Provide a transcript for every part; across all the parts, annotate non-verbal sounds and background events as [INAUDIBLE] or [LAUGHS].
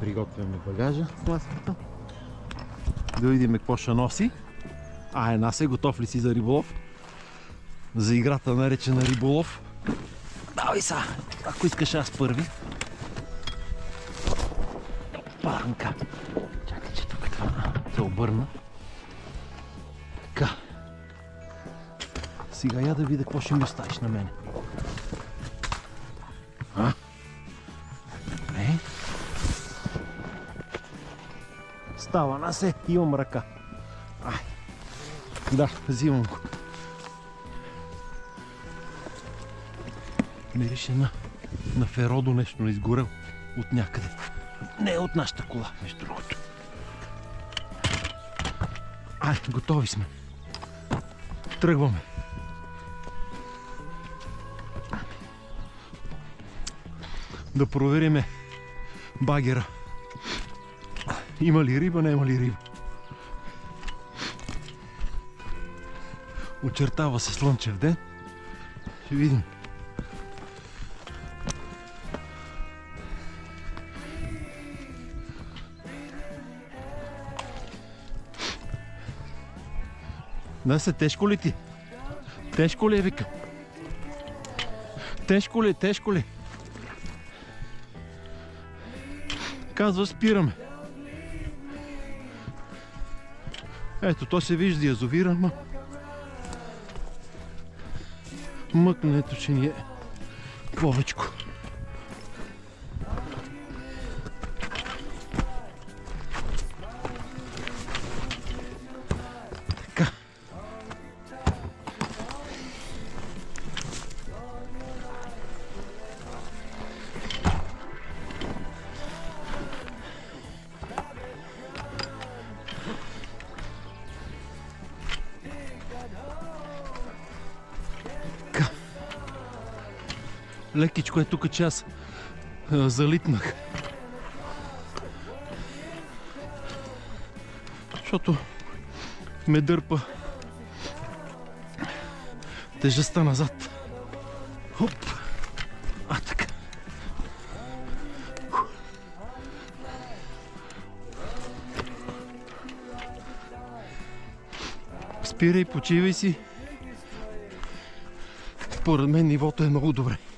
приготвяме багажа в маската. Да видим какво ще носи. А, една се готов ли си за риболов? За играта наречена риболов. Давай са, ако искаш аз първи. Паранка. Чакай, че тук това се обърна. Така. Сега я да видя какво ще ми оставиш на мене. Става на се, имам ръка. Ай. Да, взимам го. Мирише на, на Феродо нещо на изгорел от някъде. Не от нашата кола, между другото. Ай, готови сме. Тръгваме. Да провериме багера. Има ли риба, няма ли риба. Очертава се слънчев ден. Ще видим. Да се, тежко ли ти? Тежко ли е, вика? Тежко ли, е, тежко ли? Казва, спираме. Ето, то се вижда язовира, ма... Мъкнането, че ни е повечко. Лекичко е тук, че аз а, залитнах. Защото ме дърпа тежестта назад. Хоп! А така. Спирай, почивай си. Според мен нивото е много добре.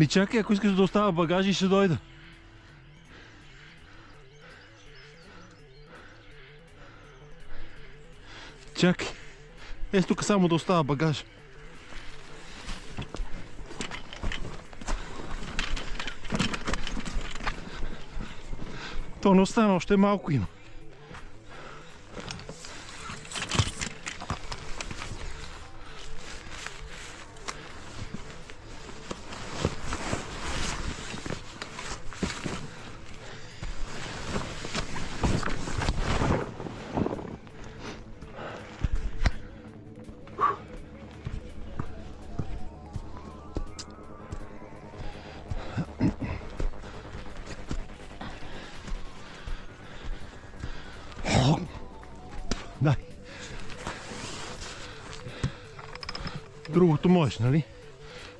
Ми чакай, ако искаш да оставя багажи, ще дойда. Чакай. Е, тук само да оставя багаж. То не остана, още малко има. Другото можеш, нали?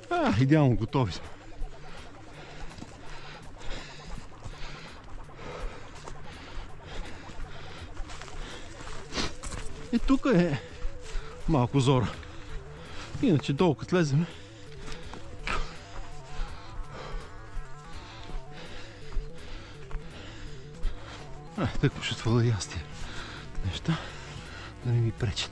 А, идеално готови сме. И тук е малко зора. Иначе долу като леземе. А, тъкмо ще твърда и аз неща да не ми пречат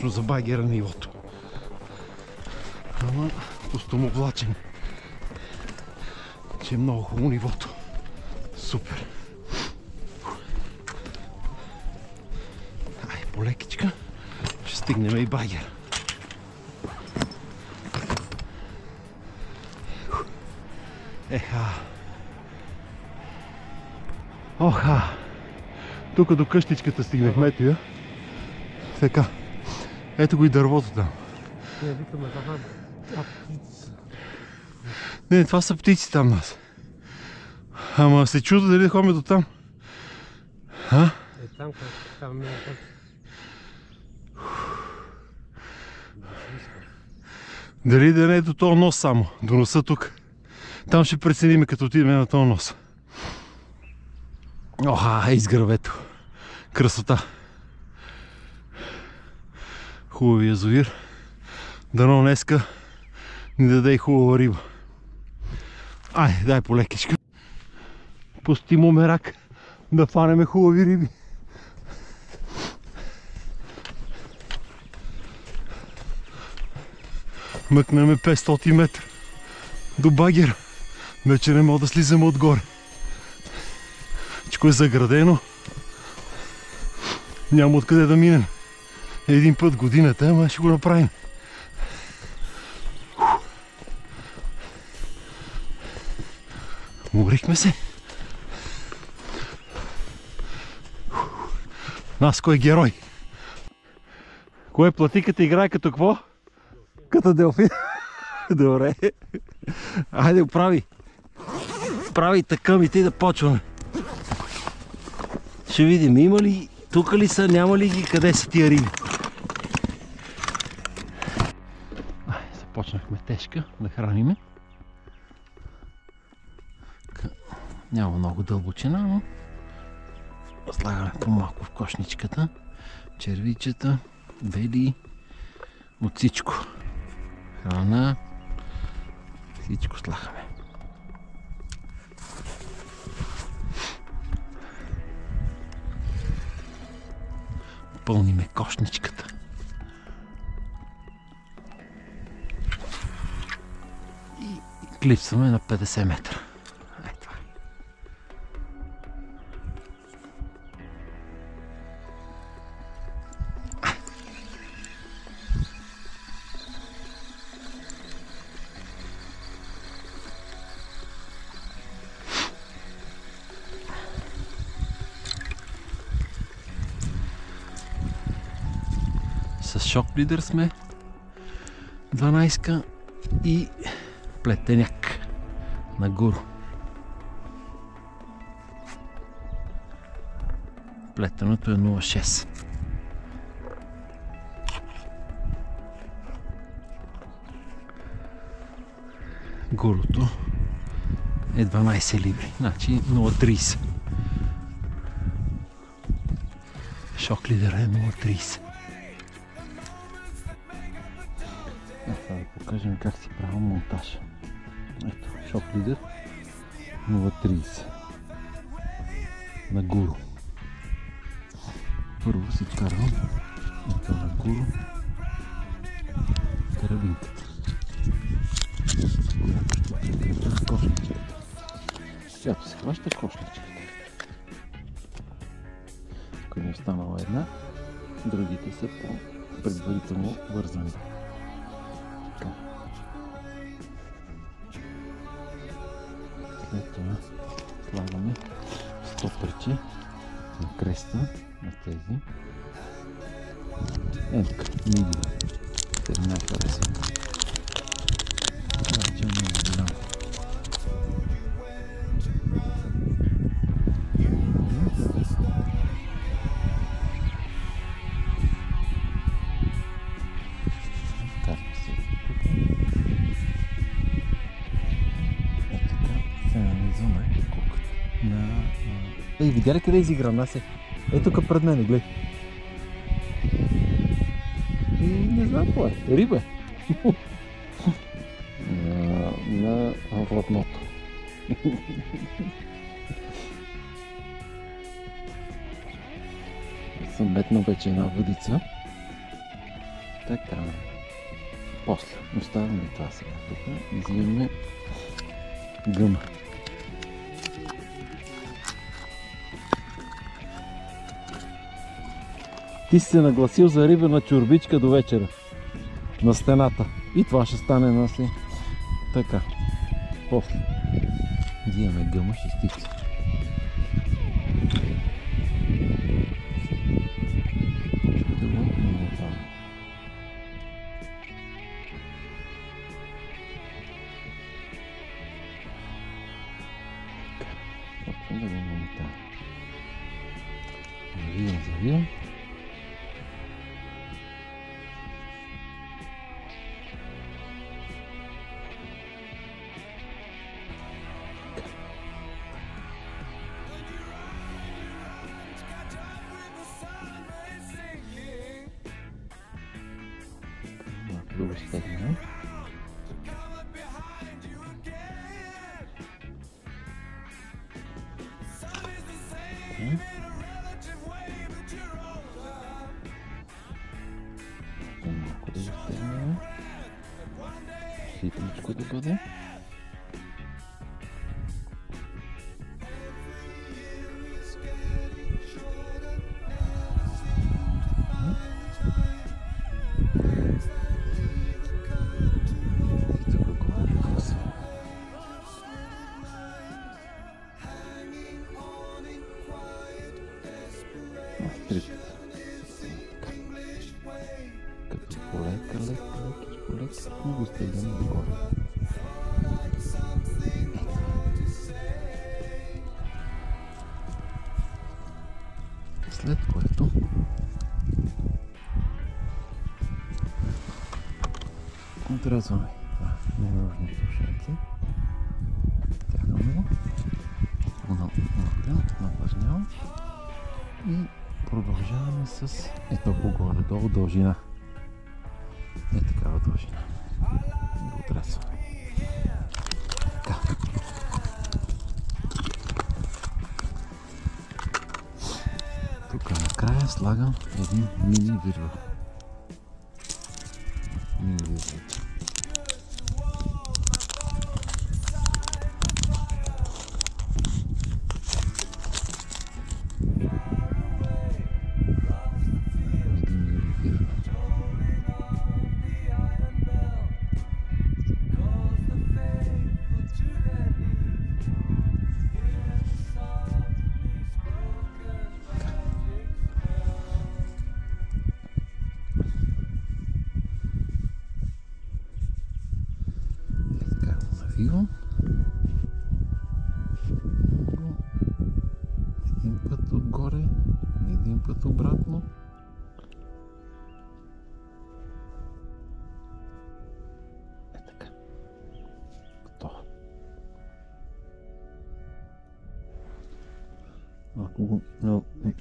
точно за багера нивото. Ама пустомоблачен. Че е много хубаво нивото. Супер. Ай, полекичка. Ще стигнем и багер. Еха. Оха. Тук до къщичката стигнахме, ето я. Така. Ето го и дървото там. Не, викаме за нам. А, птици. Не, това са птици там нас. Ама се чуда дали да ходим до там. А? Е, там, където там ме е Дали да не е до този нос само, до носа тук. Там ще преценим като отидем на този нос. Оха, изгръвето. Красота. Хубави язовир. Дано днеска ни даде и хубава риба. Ай, дай полекичка. Пусти му мерак да фанеме хубави риби. Мъкнеме 500 метра до багера. Вече не мога да слизаме отгоре. Всичко е заградено. Няма откъде да минем. Един път годината, ама ще го направим. Уморихме се. Нас кой е герой? Кой е платиката играе като какво? Като Делфин. Добре. Айде, прави. Прави така ми ти да почваме. Ще видим, има ли, тук ли са, няма ли ги, къде са тия риби. Ай, започнахме тежка да храниме. Няма много дълбочина, но слагаме по-малко в кошничката. Червичета, бели, от всичко. Храна, всичко слагаме. Пълниме кошничката. Клипсваме на 50 метра. Е. С шок лидер сме. 12 и плетеняк на гуру. Плетеното е 0,6. Гурото е 12 либри, значи 0,30. Шок лидера е 0,30. А сега да покажем как си правя монтаж. Ето, шок лидер 0.30 на гуру. Първо си вкарвам ето на гуру карабинката. Която се хваща кошничката. Ако ни е останала една, другите са по предварително вързани. Това слагаме стопърче на креста на тези. Е, така, миди. Те не харесвам. Значи се нанизваме колкото на... а, Ей, видя ли къде изигра Насе? Ето тук пред мен, гледай. И Не знам какво е. Риба. е. на, на платното. Съм метнал вече една въдица. Така. После оставяме това сега тук и взимаме гъма. Ти си се нагласил за рибена чурбичка до вечера. На стената. И това ще стане на си. Така. После. Взимаме гъма, шестици. Да Малко Отразваме това ненужните ушенци. Тягаме го. Унапрям, навлажнявам. И продължаваме с ето по горе-долу дължина. Е такава дължина. И го отрясваме. Така. Тук накрая слагам един мини вирвел.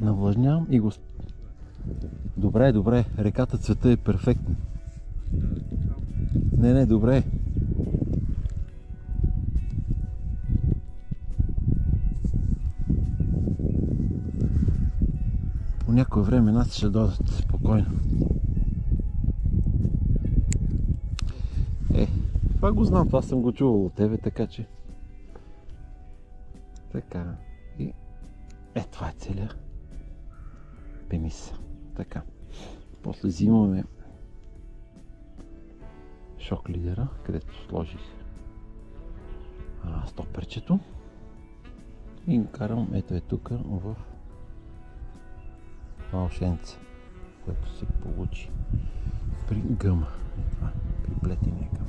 Навлажнявам и го... Добре, добре, реката цвета е перфектна. Не, не, добре. По някое време нас ще дойдат спокойно. Е, това го знам, това съм го чувал от тебе, така че... Така. Е, това е целият пемис. Така. После взимаме шок лидера, където сложих а, и го карам, ето е тук в това ошенце, което се получи при гъма. Е това, при плетения гъм.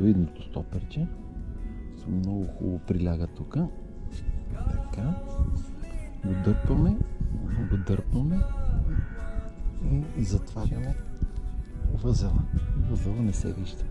Конусовидното стоперче, много хубаво приляга тук. Така. Го дърпаме, го дърпаме и затваряме възела. Възела не се вижда.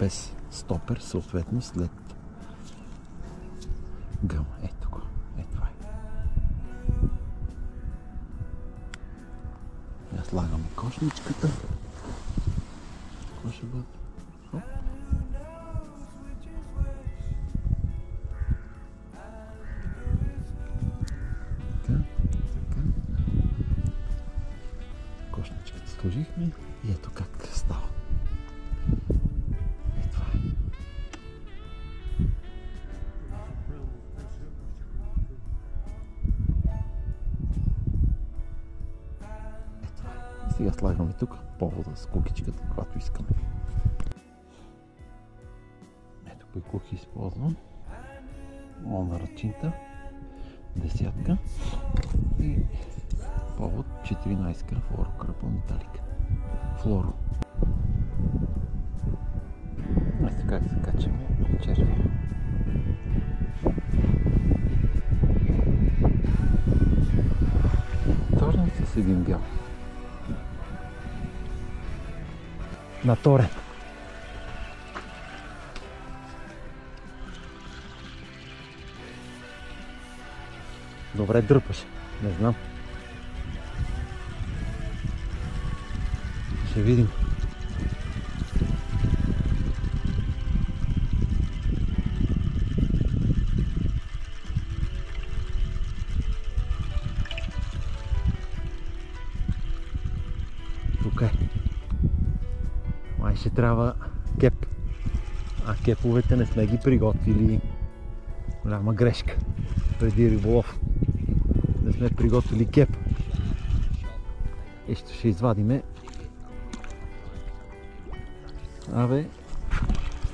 Без стопер, съответно след Флоро. Ето как закачаме червия. Торен с един бял. На торен. Добре дърпаш. Не знам. Ще видим. Тук е. Май ще трябва кеп. А кеповете не сме ги приготвили. Голяма грешка. Преди риболов. Не сме приготвили кеп. И ще, ще извадиме. Абе,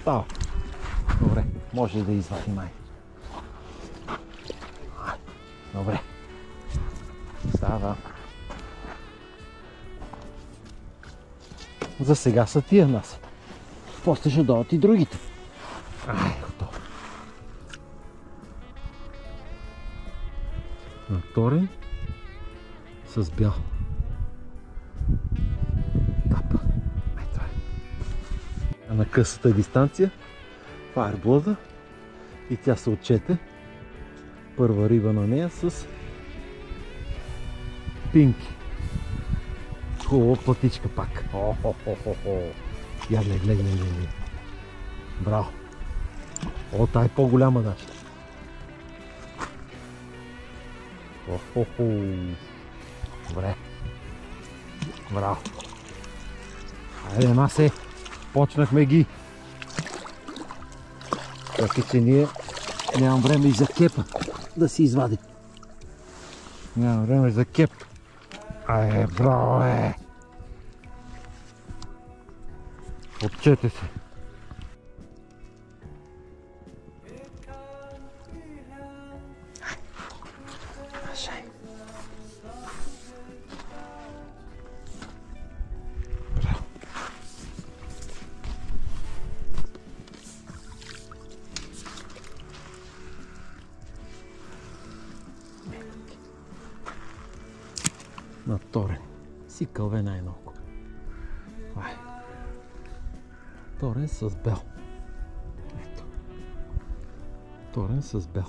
става. Добре, може да извадим май. Ай, Добре. Става. За сега са тия нас. После ще дойдат и другите. Ай, готово. На торен с бял. Късата дистанция фаерблода и тя се отчете. Първа риба на нея с пинки. Хубава платичка пак. О-хо-хо-хо-хо. Я гледай, гледай, гледай. Браво. О, тая е по-голяма даже. О-хо-хо. Добре. Браво. Айде, Масе. Почнахме ги. Така че ние нямам време и за кепа да си извадим. Нямам време за кеп. Ай, браво е! Отчете се. На торен. Си кълве най-много. Торен с бел. Ето. Торен с бел.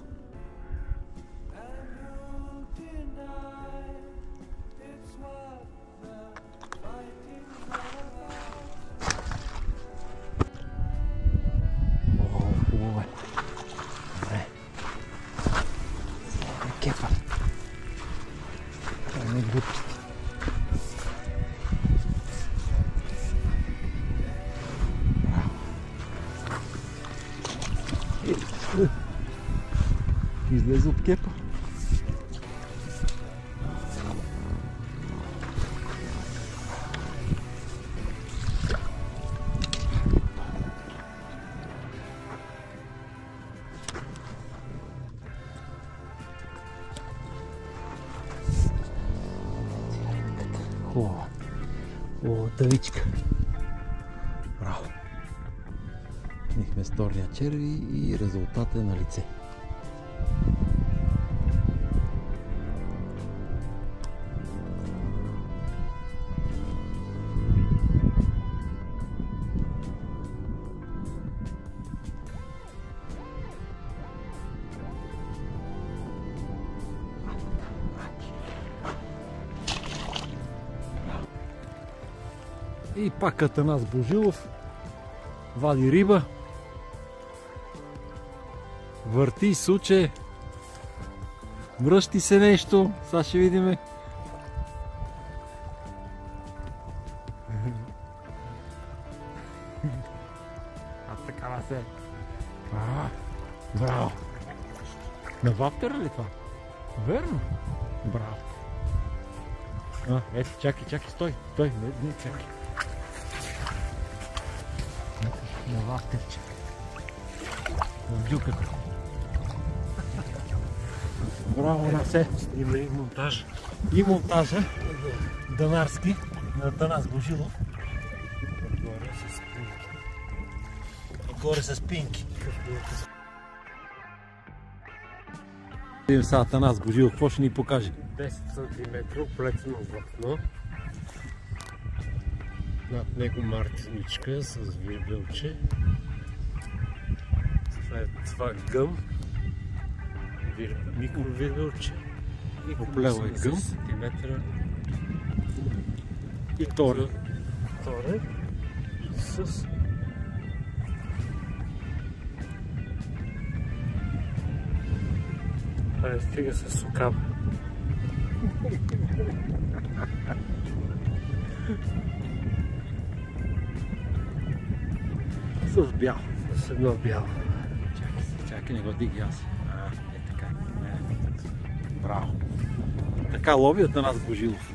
О, дъвичка. Браво. Михме с втория черви и резултат е на лице. Пак Атанас Божилов вади риба, върти, суче, мръщи се нещо, сега ще видиме. А такава се. А, браво! На вафтера ли това? Верно? Браво! А, ето, чакай, чакай, стой, стой, не, не, чакай. На вафтерче. В дюката. Браво на се! Има и монтаж. И монтажа Данарски на Данас Божилов. Горе с спинки. Горе с пинки. Видим сега Атанас Божилов, какво ще ни покаже? 10 см плетено влакно. Над него мартиничка с вирбелче. След това гъм. Вир... И Оплело е гъм. см. И тора. Втора. С стига с сукава. Бял. С едно бяло. Чакай, чакай, не го диги аз. А, е така. Е. Браво. Така лови Атанас Божилов.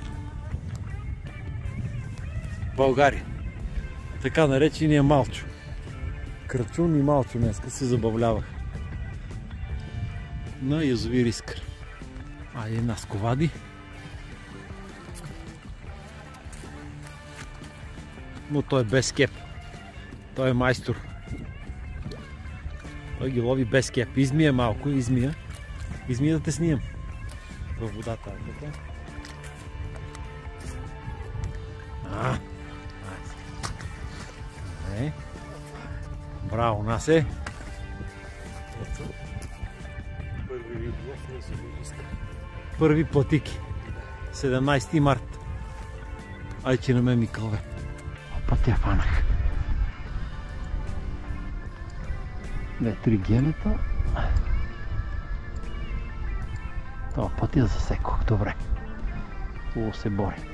България. Така наречения Малчо. Крачун и Малчо днеска се забавлявах. На язовир Искър. А една сковади. Но той е без кеп. Той е майстор. Той ги лови без кеп. Измия малко, измия. Измия да те снимам. Във водата. Така. А. Добре. Браво, Насе. Първи риболов на Зелениска. Първи платики. 17 март. Ай, че на мен ми кълве. Опа, тя фанах. Две-три гелета. Това път я засекох. Добре. Хубаво се бори.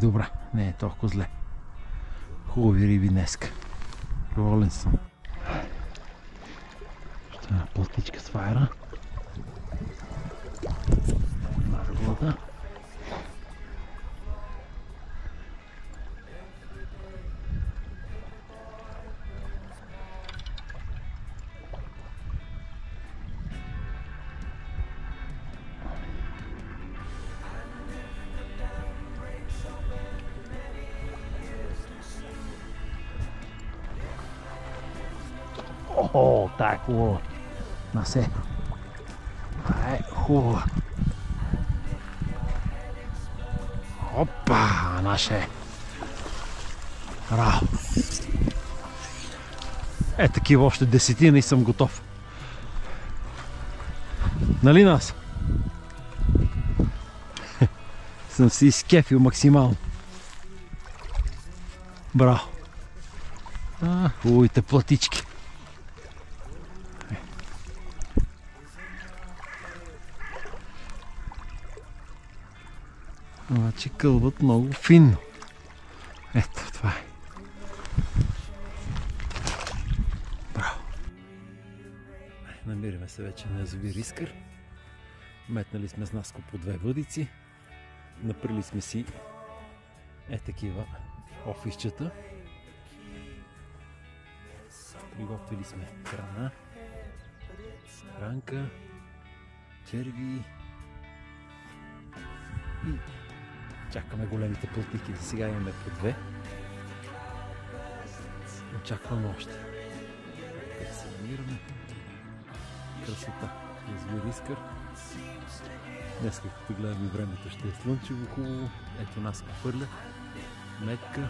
Добра. Не е толкова зле. Хубави риби днеска. Доволен съм. Хубава. На се. Е хубава. Опа, наша е. Браво. Е, такива още десетина и съм готов. Нали нас? [LAUGHS] съм си изкефил максимално. Браво. А, платички. Значи кълват много финно. Ето, това е. Намираме се вече на язовир Искър. Метнали сме с Наско по две въдици. Наприли сме си е такива офисчета. Приготвили сме храна, хранка, черви и чакаме големите платики. За сега имаме по две. Очакваме още. Къде се намираме? Красота. Язовир Искър. Днес, като гледаме времето, ще е слънчево хубаво. Ето нас хвърля. Метка.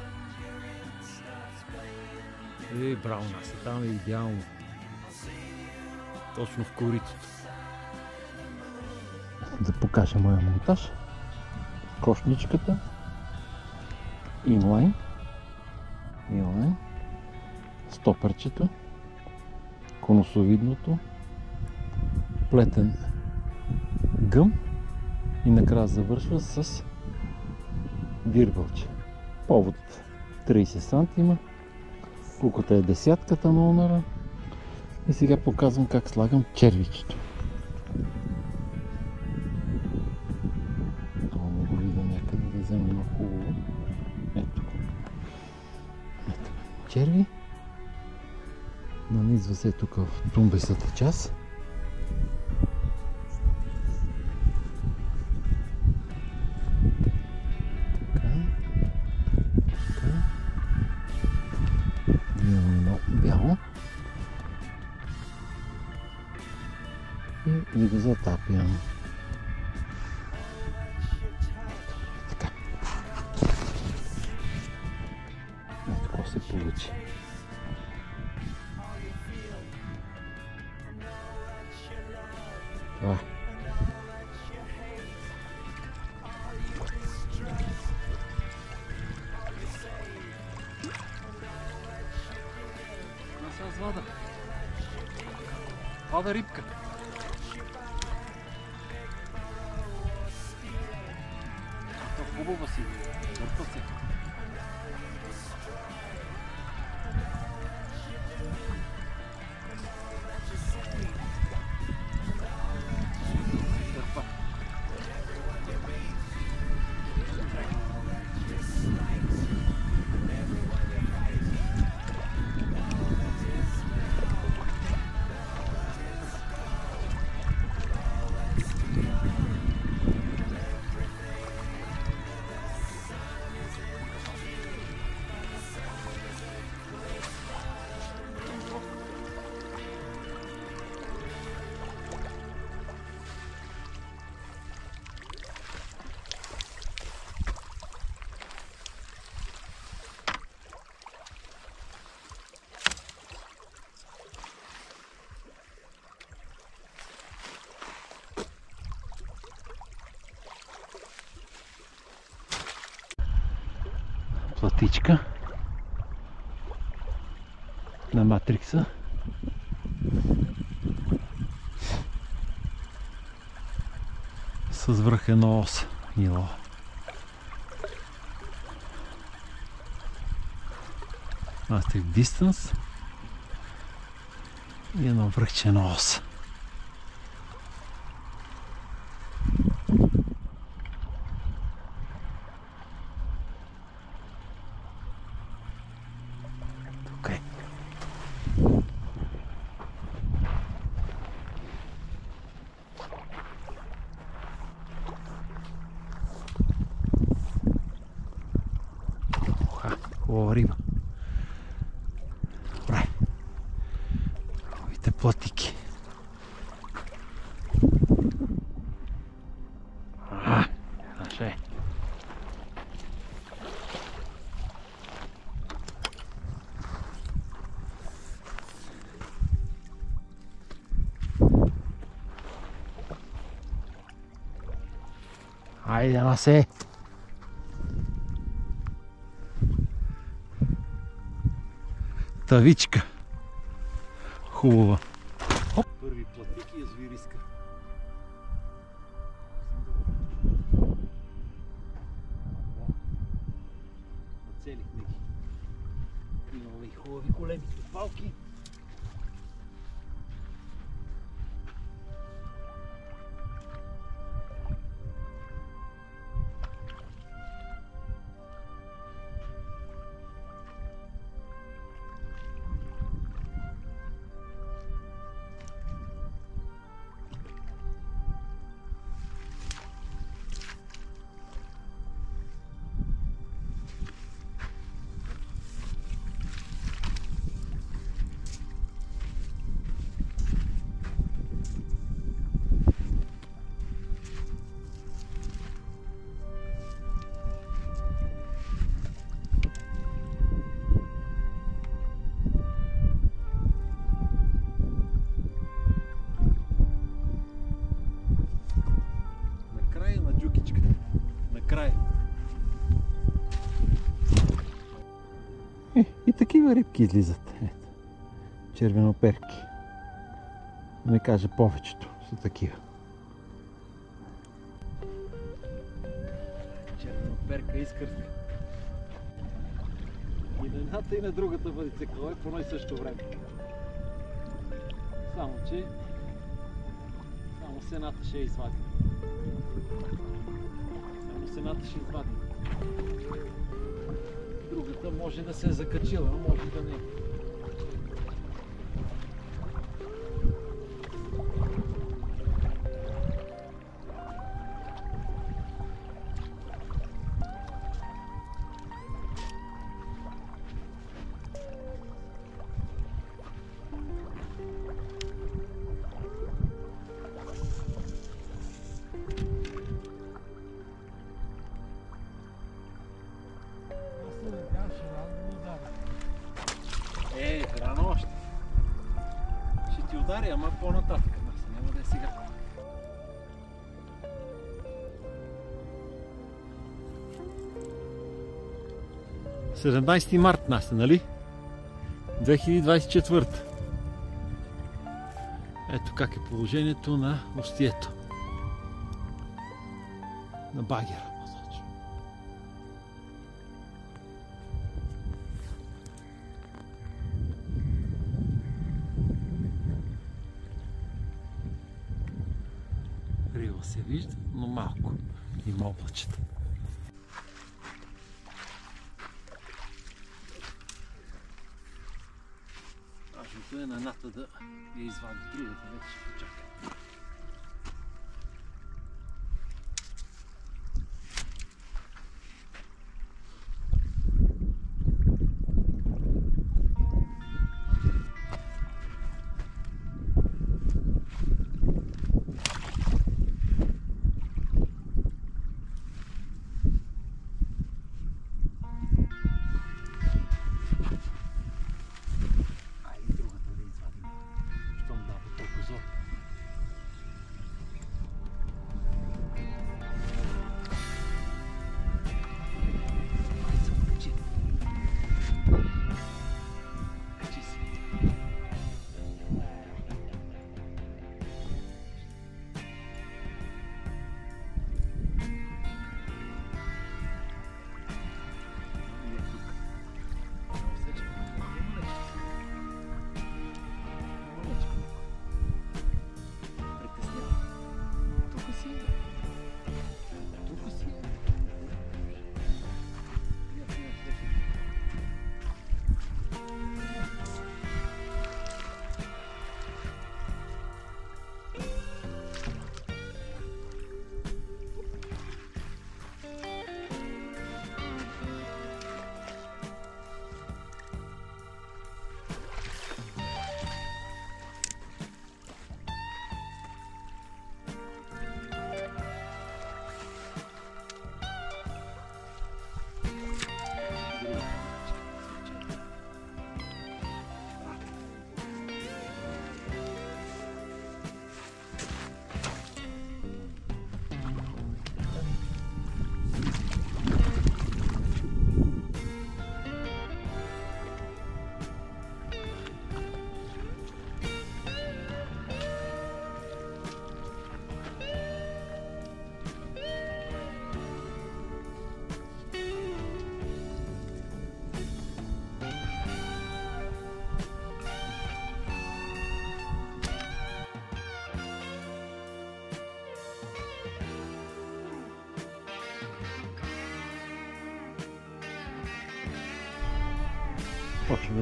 Е, браво нас. Там е идеално. Точно в коритото. Да покажа моя монтаж. Кошничката. Инлайн. Инлайн. Стопърчето. Конусовидното. Плетен гъм. И накрая завършва с виргълче. Повод 30 см. Куката е десятката на онара. И сега показвам как слагам червичето. Черви. Нанизва се тук в тумбесата част. Това. Аз аз вада. Вада платичка на матрикса. С връхено ос нило. Мастрик distance и едно връхчено ос. Тук е. Оха, хубава риба. Добре. Айде на се! Тавичка. Хубава. Хоп. Първи платик и язовириска. Нацелихме ги. Имаме и хубави големи палки. Такива рибки излизат. Ето. Червеноперки. Не кажа повечето са такива. Червеноперка изкърска. И на едната и на другата бъде цекала по едно и също време. Само, че само сената ще я извадим. Само сената ще извадим. Другата може да се е закачила, може да не. Удари, ама по-нататък. Няма да е сега. Седемнайсти март, Настя, нали? 2024. Ето как е положението на устието. На багера. Е на едната да я извади,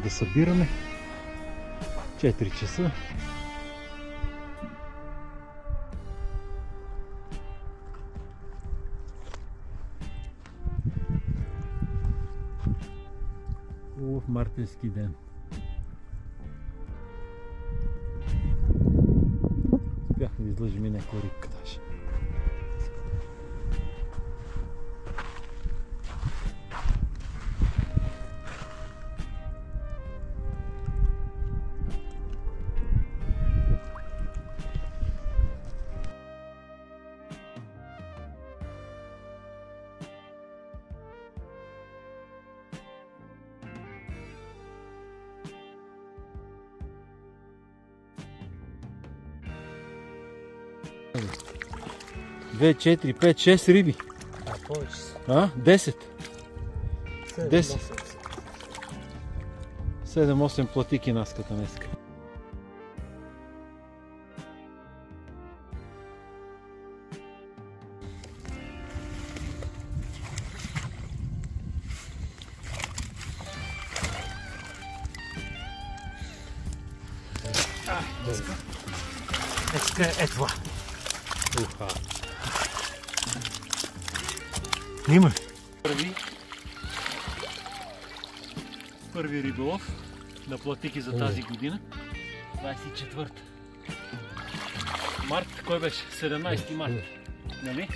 да събираме. 4 часа. Хубав мартински ден. Успяхме да излъжим и някои 2, 4, 5, 6 риби. А, повече са. А? 10. 7, 10. 7-8 платики наската днеска. 24-та. Март, кой беше? 17 март. Нали?